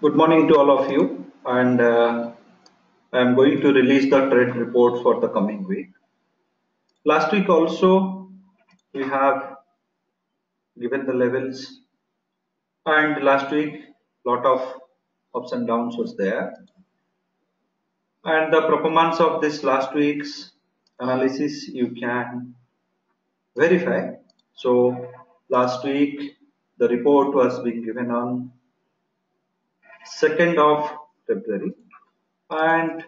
Good morning to all of you and uh, I am going to release the trade report for the coming week. Last week also we have given the levels and last week lot of ups and downs was there and the performance of this last week's analysis you can verify. So last week the report was being given on 2nd of February and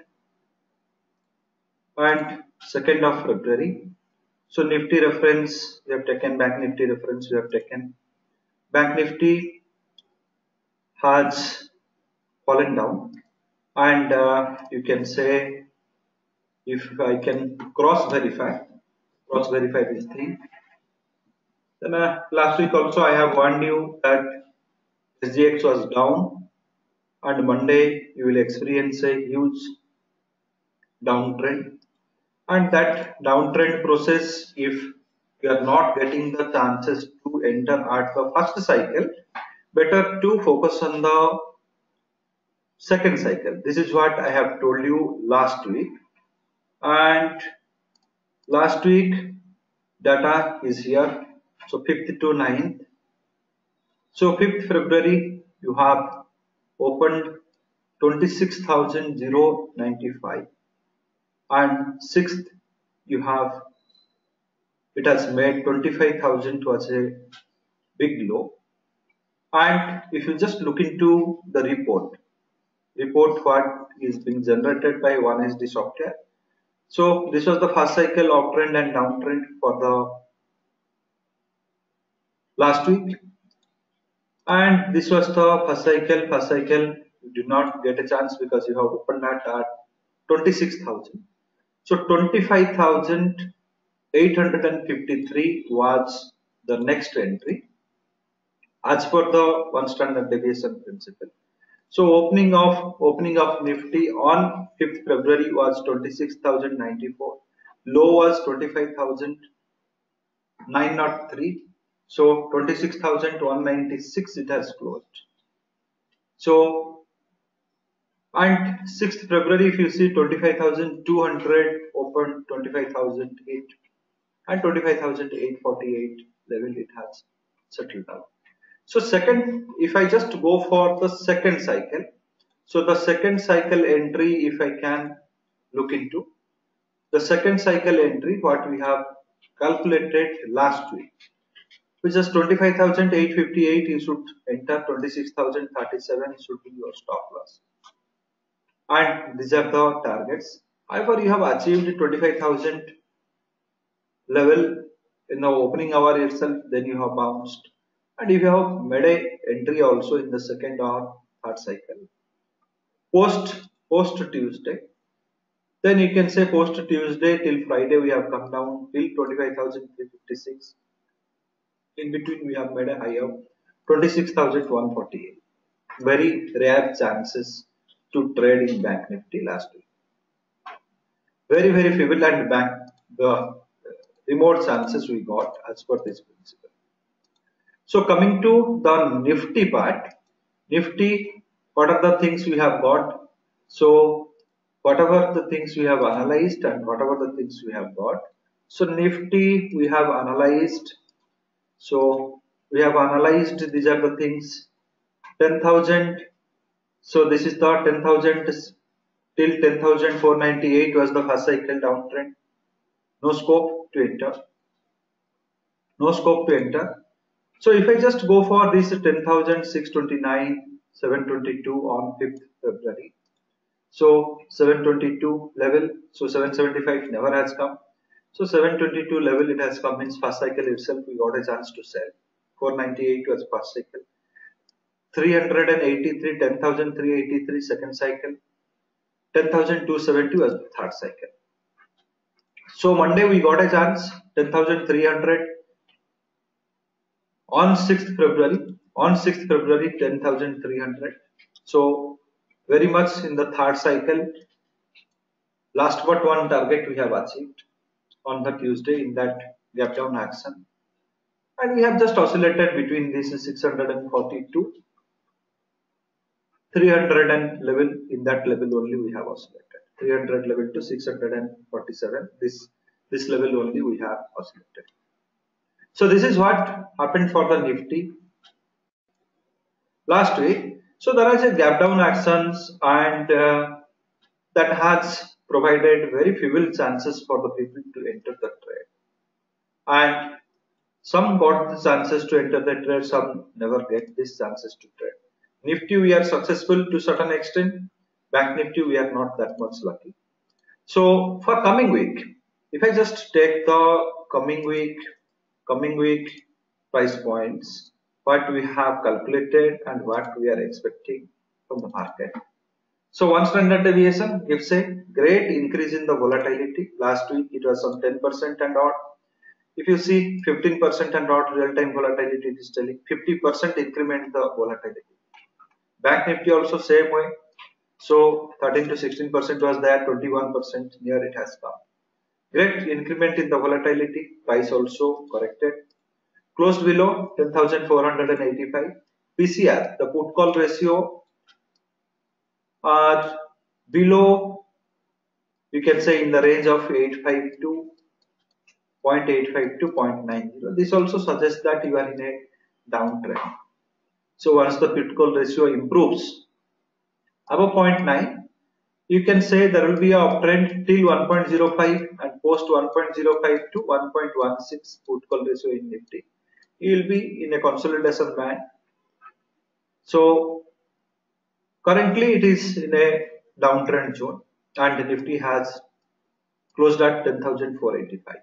and 2nd of February. So Nifty reference we have taken Bank Nifty reference we have taken. Bank Nifty has fallen down. And uh, you can say if I can cross verify cross verify this thing. Then uh, last week also I have warned you that SGX was down and Monday you will experience a huge downtrend. And that downtrend process if you are not getting the chances to enter at the first cycle better to focus on the second cycle. This is what I have told you last week. And last week data is here. So 5th to 9th so 5th February you have opened 26,095 and sixth you have it has made 25,000 was a big low. And if you just look into the report report what is being generated by 1SD software. So this was the first cycle uptrend and downtrend for the last week and this was the first cycle. First cycle you did not get a chance because you have opened that at 26000 so 25853 was the next entry as per the one standard deviation principle. So opening of opening of nifty on 5th february was 26094 low was 25903 so 26,196 it has closed. So and 6th February if you see 25,200 open 25,008 and 25,848 level it has settled down. So second if I just go for the second cycle so the second cycle entry if I can look into the second cycle entry what we have calculated last week which is 25,858 you should enter 26,037 should be your stop loss. And these are the targets. However you have achieved 25,000 level in the opening hour itself then you have bounced. And if you have made a entry also in the second or third cycle. Post post Tuesday then you can say post Tuesday till Friday we have come down till 25,356 in between we have made a high of 26,148 very rare chances to trade in bank nifty last week. Very very feeble and bank the uh, remote chances we got as per this principle. So coming to the nifty part nifty what are the things we have got? So whatever the things we have analyzed and whatever the things we have got so nifty we have analyzed so we have analyzed these are the things 10,000. So this is the 10,000 till 10,498 was the first cycle downtrend. No scope to enter. No scope to enter. So if I just go for this 10,629, 722 on 5th February. So 722 level, so 775 never has come. So 722 level it has come means first cycle itself we got a chance to sell. 498 was first cycle. 383 10,383 second cycle. 10,270 was third cycle. So Monday we got a chance 10,300 on 6th February on 6th February 10,300 so very much in the third cycle last but one target we have achieved on the Tuesday in that gap down action. And we have just oscillated between this 642 300 and level in that level only we have oscillated. 300 level to 647 this this level only we have oscillated. So this is what happened for the nifty last week. So there is a gap down actions and uh, that has provided very few chances for the people to enter the trade and some got the chances to enter the trade some never get these chances to trade Nifty we are successful to certain extent. Bank Nifty we are not that much lucky. So for coming week, if I just take the coming week, coming week price points, what we have calculated and what we are expecting from the market. So one standard deviation gives a great increase in the volatility. Last week it was some 10% and odd. If you see 15% and odd real time volatility it is telling 50% increment the volatility. Bank Nifty also same way. So 13 to 16 percent was there, 21 percent near it has come. Great increment in the volatility. Price also corrected. Closed below 10,485. PCR, the put call ratio are below, you can say in the range of 852 0.85 to 0.90. This also suggests that you are in a downtrend. So once the put call ratio improves above 0.9, you can say there will be a uptrend till 1.05 and post 1.05 to 1.16 put call ratio in Nifty. You will be in a consolidation band. So currently it is in a downtrend zone and Nifty has closed at 10,485.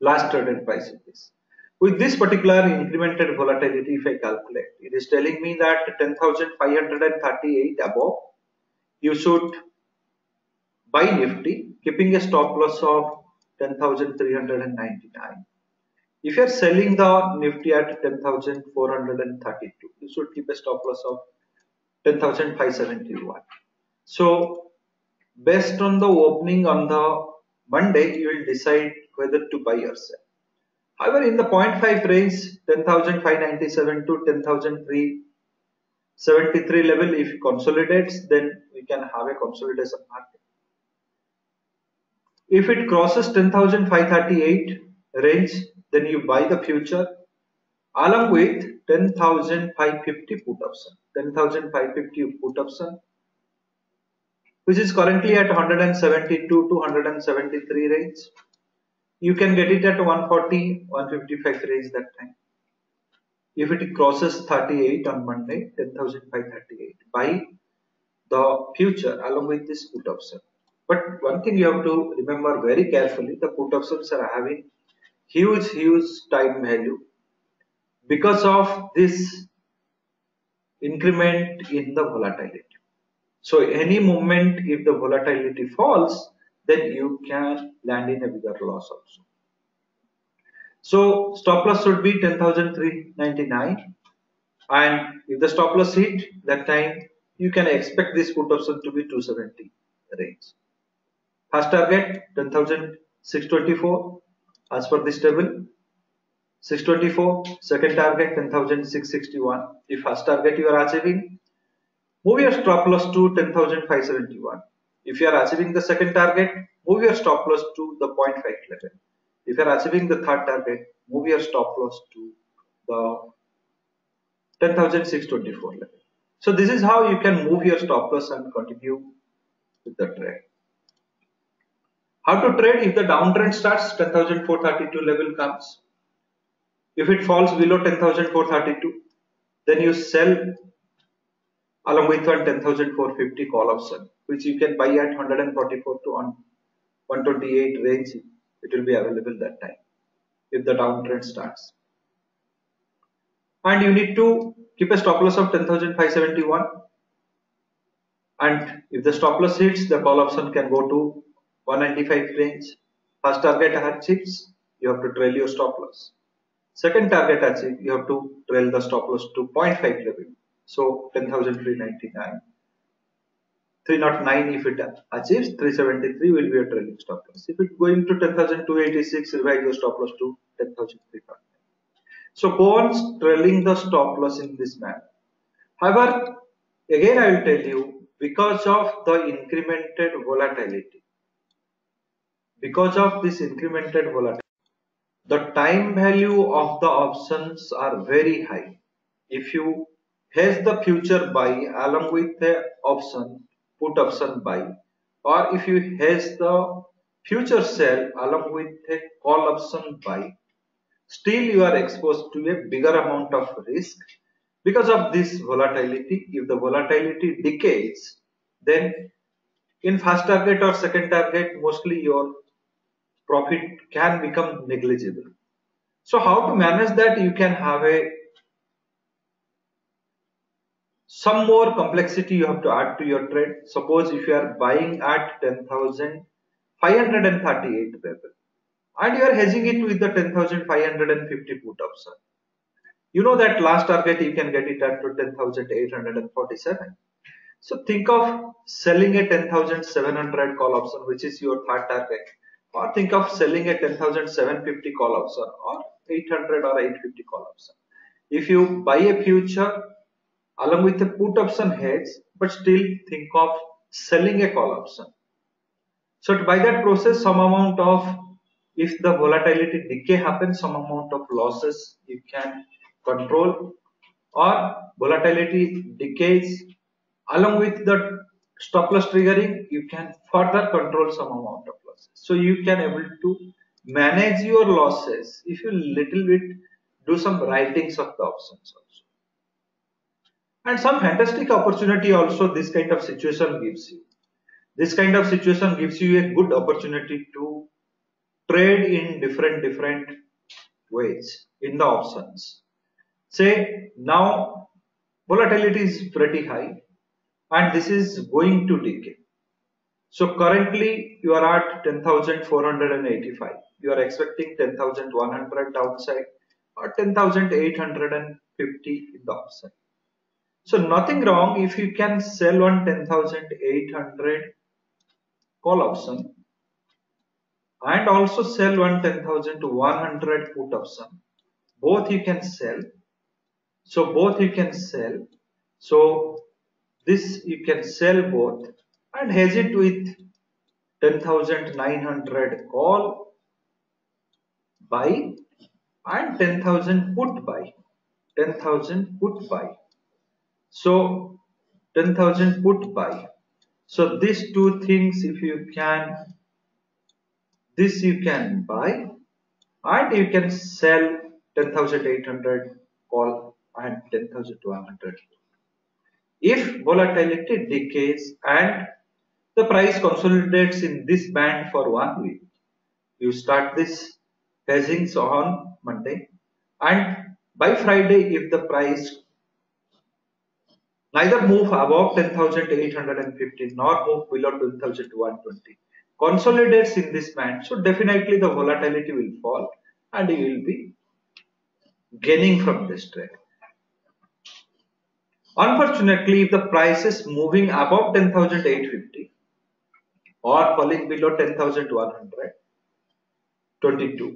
Last traded price is with this particular incremented volatility, if I calculate, it is telling me that 10,538 above, you should buy Nifty, keeping a stop loss of 10,399. If you are selling the Nifty at 10,432, you should keep a stop loss of 10,571. So, based on the opening on the Monday, you will decide whether to buy or sell. However, in the 0.5 range, 10,597 to 10,373 level, if it consolidates, then we can have a consolidation market. If it crosses 10,538 range, then you buy the future along with 10,550 put option. 10,550 put option, which is currently at 172 to 173 range you can get it at 140 155 range that time. If it crosses 38 on monday 10538 buy the future along with this put option but one thing you have to remember very carefully the put options are having huge huge time value because of this increment in the volatility so any moment if the volatility falls then you can land in a bigger loss also. So stop loss should be 10,399 and if the stop loss hit that time you can expect this put option to be 270 range. First target 10,624 as per this table 624 second target 10,661 if first target you are achieving move your stop loss to 10,571 if you are achieving the second target, move your stop loss to the 0.5 level. If you are achieving the third target, move your stop loss to the 10,624 level. So this is how you can move your stop loss and continue with the trade. How to trade if the downtrend starts 10,432 level comes. If it falls below 10,432, then you sell along with one 10,450 call option which you can buy at 144 to 128 range. It will be available that time if the downtrend starts. And you need to keep a stop loss of 10,571 and if the stop loss hits the call option can go to 195 range. First target achieves you have to trail your stop loss second target achieve you have to trail the stop loss to 0.5 level so 10,399 309 if it achieves 373 will be a trailing stop loss. If it going to 10286 revise your stop loss to 10300 so go on trailing the stop loss in this manner. However Again, I will tell you because of the incremented volatility, because of this incremented volatility, the time value of the options are very high. If you hedge the future buy along with the option, put option buy, or if you hedge the future sell along with a call option buy, still you are exposed to a bigger amount of risk because of this volatility. If the volatility decays, then in first target or second target, mostly your profit can become negligible. So how to manage that? You can have a some more complexity you have to add to your trade. Suppose if you are buying at 10,538 level and you are hedging it with the 10,550 put option. You know that last target you can get it at 10,847. So think of selling a 10,700 call option which is your third target or think of selling a 10,750 call option or 800 or 850 call option. If you buy a future along with the put option hedge but still think of selling a call option. So by that process some amount of if the volatility decay happens some amount of losses you can control or volatility decays along with the stop loss triggering you can further control some amount of so you can able to manage your losses if you little bit do some writings of the options also. And some fantastic opportunity also this kind of situation gives you. This kind of situation gives you a good opportunity to trade in different different ways in the options. Say now volatility is pretty high and this is going to decay so currently you are at 10,485 you are expecting 10,100 downside or 10,850 in the upside so nothing wrong if you can sell on 10,800 call option and also sell one 10,100 put option. Both you can sell. So both you can sell. So this you can sell both and hedge it with 10,900 call buy and 10,000 put buy. 10,000 put buy. So 10,000 put buy. So these two things if you can, this you can buy and you can sell 10,800 call and 10,200. If volatility decays and the price consolidates in this band for one week, you start this hedging on Monday. And by Friday if the price neither move above 10,850 nor move below 12,120 consolidates in this band so definitely the volatility will fall and you will be gaining from this trade. Unfortunately if the price is moving above 10,850 or falling below 10,100 22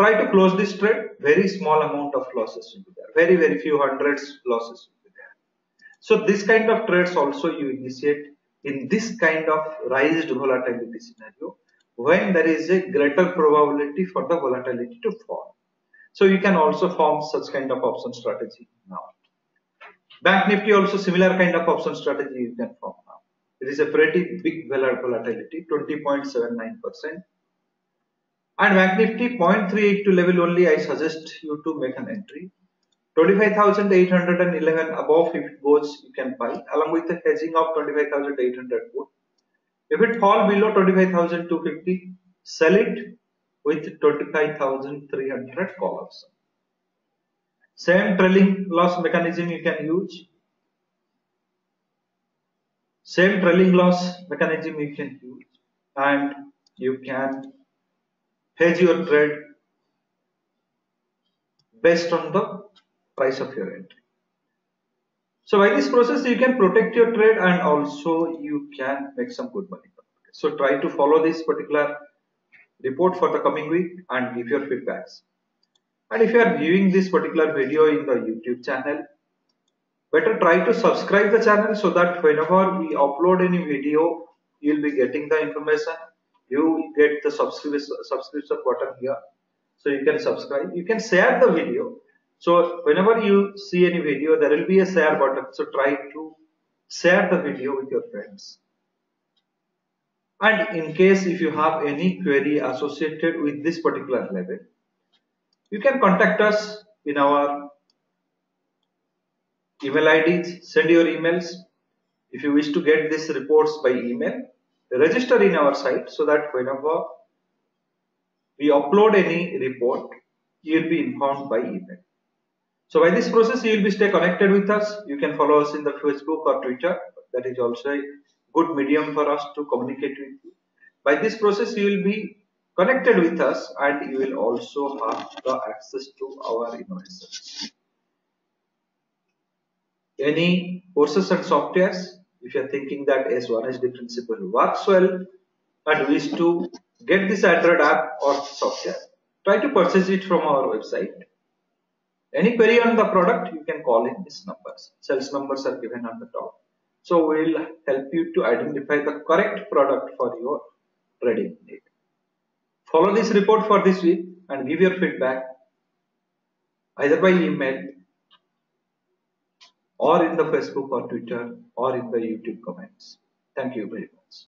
try to close this trade very small amount of losses will be there very very few hundreds losses will be there. so this kind of trades also you initiate in this kind of raised volatility scenario when there is a greater probability for the volatility to fall. So you can also form such kind of option strategy now. Bank Nifty also similar kind of option strategy you can form. It is a pretty big volatility 20.79% and Bank Nifty 0.382 level only I suggest you to make an entry 25,811 above if it goes you can buy along with the hedging of 25,800 put. If it fall below 25,250 sell it with 25,300 call option. Same trailing loss mechanism you can use. Same trailing loss mechanism you can use and you can hedge your trade based on the price of your entry. So by this process you can protect your trade and also you can make some good money. So try to follow this particular report for the coming week and give your feedbacks. And if you are viewing this particular video in the YouTube channel, better try to subscribe the channel so that whenever we upload any video you'll be getting the information. You get the subscription subscription button here. So you can subscribe. You can share the video. So whenever you see any video there will be a share button. So try to share the video with your friends. And in case if you have any query associated with this particular level you can contact us in our email IDs send your emails if you wish to get these reports by email register in our site so that whenever we upload any report, you will be informed by email. So by this process, you will be stay connected with us. You can follow us in the Facebook or Twitter. That is also a good medium for us to communicate with you. By this process, you will be connected with us and you will also have the access to our innovations. Any courses and softwares, if you are thinking that S1SD principle works well and wish to get this Android app or software. Try to purchase it from our website. Any query on the product, you can call in these numbers. Sales numbers are given on the top. So we'll help you to identify the correct product for your trading need. Follow this report for this week and give your feedback either by email or in the Facebook or Twitter or in the YouTube comments. Thank you very much.